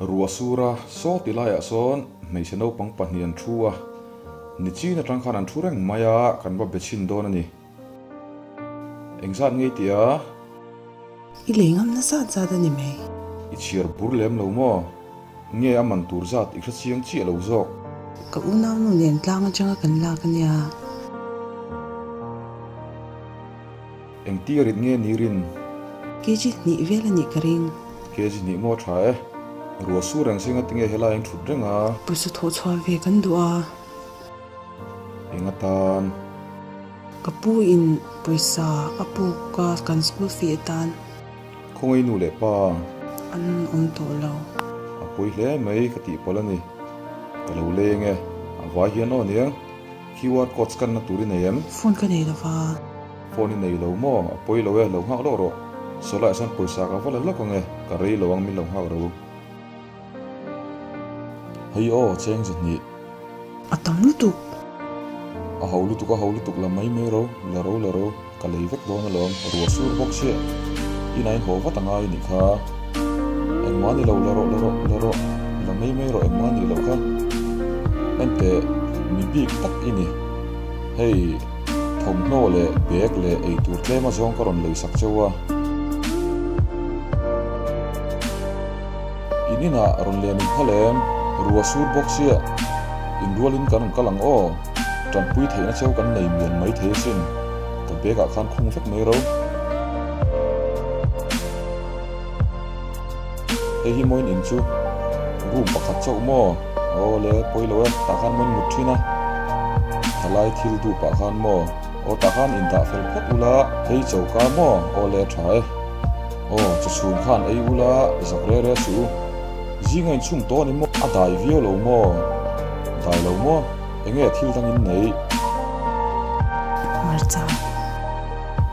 ruasura so tilaya son mei se no pang pahnian thua ni chi na tang khanan thureng maya kan ba bechin don ani engsan ngei tia. I lengam na sa cha da ni me. I chiar bur lem lo mo. Nge aman tur zat i khasiang chi lo zok ka u na nu nen tlang changa kan la kan ya. Eng ti rit nge ni rin. Ke ji ni vela ni karing ke ji ni mo thae e rua su reng singa tinge hela eng thut renga pu su tho chwa ve kan du a. Enga tan. Ka pu in poisa apu ka kan school fee tan. Khongei nu le pa. An om to lo. A pui hle mai ka ti polani ka lo le nge. A vai hian o niang QR code scan na turin em. Phone ka nei lo wa phone nei lo mo. A pui lo e lo ha lo ro. So la san poisa ka vala lo ko nge. Ka rei lo ang mi lo ha ro hei o cheng ji ni atam lu tu a hawlu tu ka hawlu tu la mai mai ro la ro la ro ka lei vek do na lom ro sur bok che i nai ho wa tanga ni kha eng mani lo la ro la ro la ro la mai mai ro eng mani lo kha en te mi bi tak i ni hei thom no le bek le ei tur tle ma zong ka ron lei sak chewa inina ron le min phalem ruwa sút bốc xia, in rualin kan lăng o tran quý thế nó cheu kan nei miền mấy thế xin, ka be cả khăn không phép mấy ro he hi moin in chu room pakhat chau mo o le poi lo ta khan mon mut thina thalai thil du bạc khăn mo ô ta khăn in da fel khot ula hei chau ka mo o le thai o chu chhun khan ei ula zakre re chu zingai chung to ni mo a dai vio lo mo dai lo mo enge thil dang in nei mar cha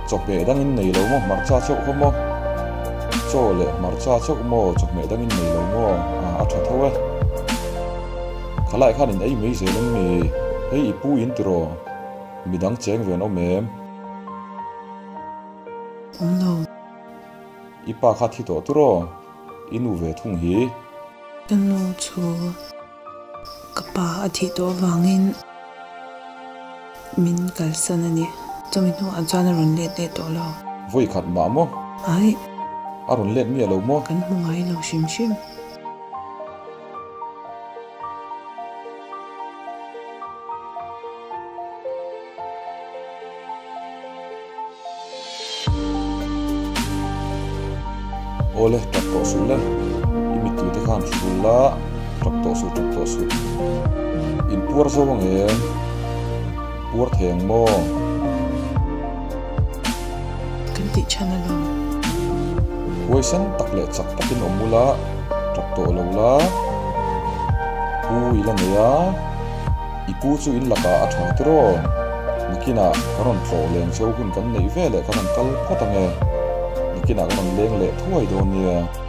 chok be dang in nei lo mo mar cha chok ko mo cho le mar cha chok mo chok me dang in nei lo mo a a tha thawe khalai khan in ei mei ze leng mi hei ipu in tiro midang cheng ven o mem om lo ipa kha thi to turo inu ve thung hi kan lo chu ka pa a thi to wangin min kal san ani. Chumi nu a chana ron le te to lo. Voi khat ma mo ai? Aron let mi lo mo kan mu ngai lo shim shim. Ole tak to su le imi tu te khan su la tak to su tak to su in puar zo wang e puar theng mo kan ti chana lo huai san tak le chak takin omula tak to lo la pu ila ne ya ipu chu in laka a tha tro nakina karon tlo leng cheu hun kan nei ve le karon kal photange nakina karon leng le thuai don nia